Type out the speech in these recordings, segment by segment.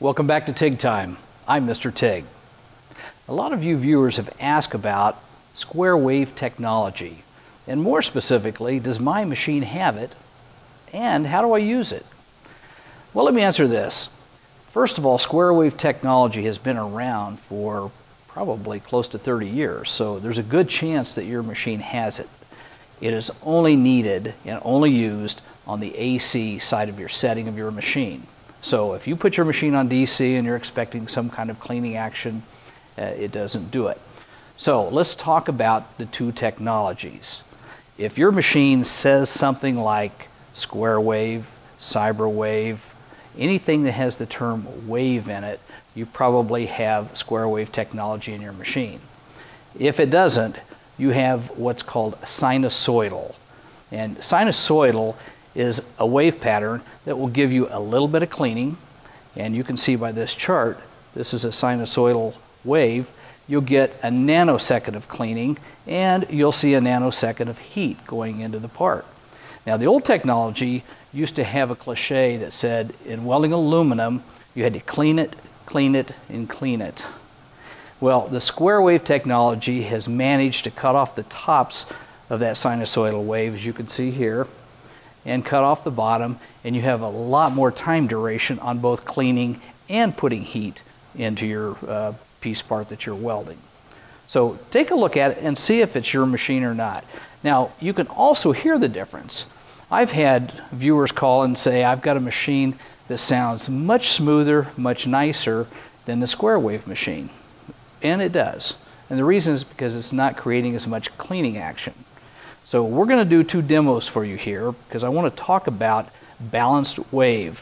Welcome back to TIG Time. I'm Mr. TIG. A lot of you viewers have asked about square wave technology, and more specifically, does my machine have it, and how do I use it? Well, let me answer this. First of all, square wave technology has been around for probably close to 30 years, so there's a good chance that your machine has it. It is only needed and only used on the AC side of your setting of your machine. So if you put your machine on DC and you're expecting some kind of cleaning action, uh, it doesn't do it. So let's talk about the two technologies. If your machine says something like square wave, cyber wave, anything that has the term wave in it, you probably have square wave technology in your machine. If it doesn't, you have what's called sinusoidal. And sinusoidal is a wave pattern that will give you a little bit of cleaning. And you can see by this chart, this is a sinusoidal wave. You'll get a nanosecond of cleaning and you'll see a nanosecond of heat going into the part. Now, the old technology used to have a cliche that said in welding aluminum, you had to clean it, clean it, and clean it. Well, the square wave technology has managed to cut off the tops of that sinusoidal wave, as you can see here, and cut off the bottom and you have a lot more time duration on both cleaning and putting heat into your uh, piece part that you're welding. So take a look at it and see if it's your machine or not. Now you can also hear the difference. I've had viewers call and say I've got a machine that sounds much smoother, much nicer than the square wave machine. And it does. And the reason is because it's not creating as much cleaning action. So we're going to do two demos for you here because I want to talk about balanced wave.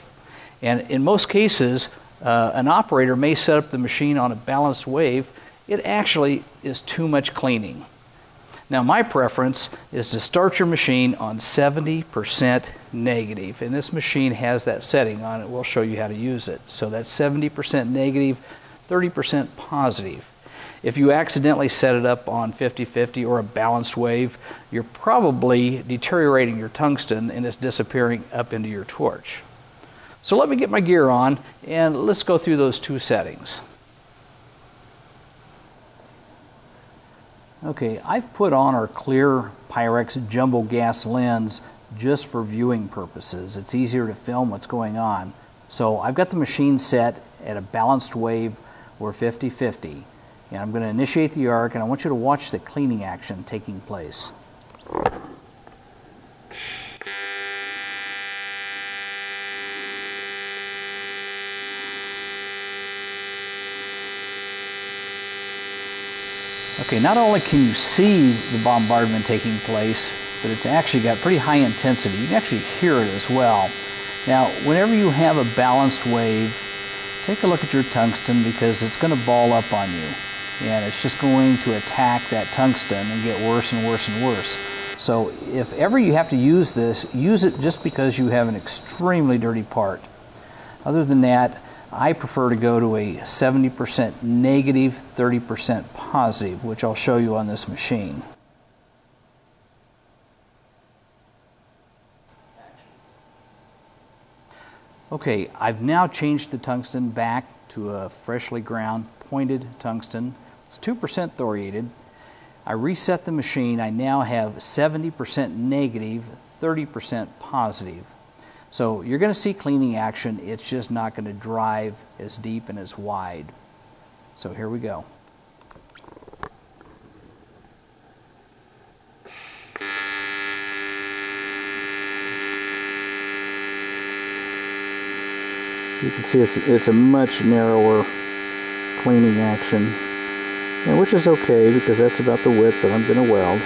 And in most cases, uh, an operator may set up the machine on a balanced wave. It actually is too much cleaning. Now my preference is to start your machine on 70% negative. And this machine has that setting on it. We'll show you how to use it. So that's 70% negative, 30% positive. If you accidentally set it up on 50-50 or a balanced wave, you're probably deteriorating your tungsten and it's disappearing up into your torch. So let me get my gear on and let's go through those two settings. Okay, I've put on our clear Pyrex jumbo gas lens just for viewing purposes. It's easier to film what's going on. So I've got the machine set at a balanced wave or 50-50. And I'm going to initiate the arc, and I want you to watch the cleaning action taking place. Okay, not only can you see the bombardment taking place, but it's actually got pretty high intensity. You can actually hear it as well. Now, whenever you have a balanced wave, take a look at your tungsten because it's going to ball up on you and it's just going to attack that tungsten and get worse and worse and worse. So if ever you have to use this, use it just because you have an extremely dirty part. Other than that, I prefer to go to a 70% negative, 30% positive, which I'll show you on this machine. Okay, I've now changed the tungsten back to a freshly ground pointed tungsten. It's 2% thoriated. I reset the machine. I now have 70% negative, 30% positive. So you're going to see cleaning action. It's just not going to drive as deep and as wide. So here we go. You can see it's, it's a much narrower cleaning action and which is okay because that's about the width that I'm going to weld.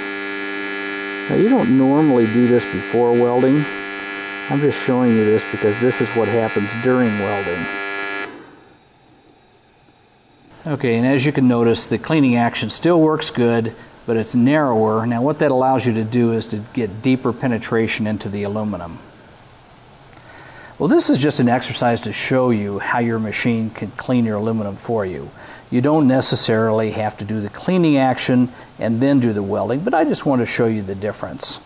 Now you don't normally do this before welding. I'm just showing you this because this is what happens during welding. Okay, and as you can notice, the cleaning action still works good, but it's narrower. Now what that allows you to do is to get deeper penetration into the aluminum. Well, this is just an exercise to show you how your machine can clean your aluminum for you. You don't necessarily have to do the cleaning action and then do the welding, but I just want to show you the difference.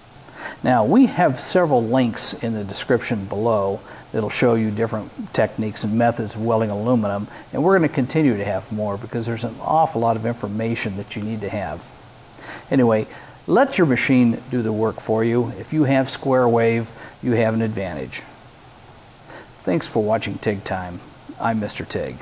Now, we have several links in the description below It'll show you different techniques and methods of welding aluminum, and we're going to continue to have more because there's an awful lot of information that you need to have. Anyway, let your machine do the work for you. If you have square wave, you have an advantage. Thanks for watching TIG Time. I'm Mr. TIG.